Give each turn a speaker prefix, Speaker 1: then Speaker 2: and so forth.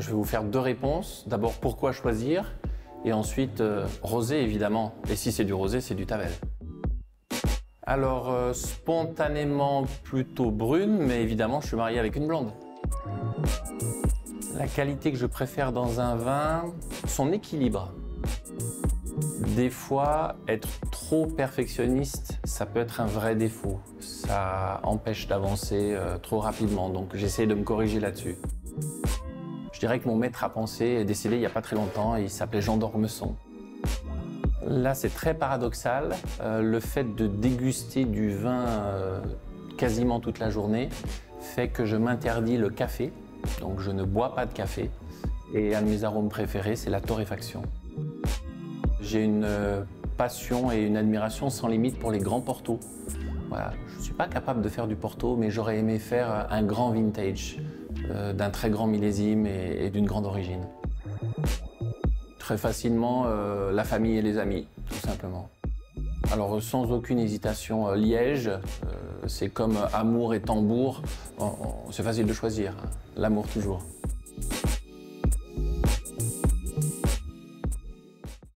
Speaker 1: je vais vous faire deux réponses. D'abord, pourquoi choisir? Et ensuite, euh, rosé, évidemment. Et si c'est du rosé, c'est du Tavel. Alors, euh, spontanément plutôt brune, mais évidemment, je suis marié avec une blonde. La qualité que je préfère dans un vin, son équilibre. Des fois, être trop perfectionniste, ça peut être un vrai défaut. Ça empêche d'avancer euh, trop rapidement, donc j'essaie de me corriger là-dessus. Je dirais que mon maître à penser est décédé il n'y a pas très longtemps, il s'appelait Jean d'Ormesson. Là, c'est très paradoxal. Euh, le fait de déguster du vin euh, quasiment toute la journée fait que je m'interdis le café, donc je ne bois pas de café. Et un de mes arômes préférés, c'est la torréfaction. J'ai une euh, passion et une admiration sans limite pour les grands portos. Voilà. Je ne suis pas capable de faire du porto, mais j'aurais aimé faire un grand vintage, euh, d'un très grand millésime et, d'une grande origine. Très facilement, euh, la famille et les amis, tout simplement. Alors sans aucune hésitation, euh, Liège, euh, c'est comme amour et tambour, c'est facile de choisir, hein. l'amour toujours.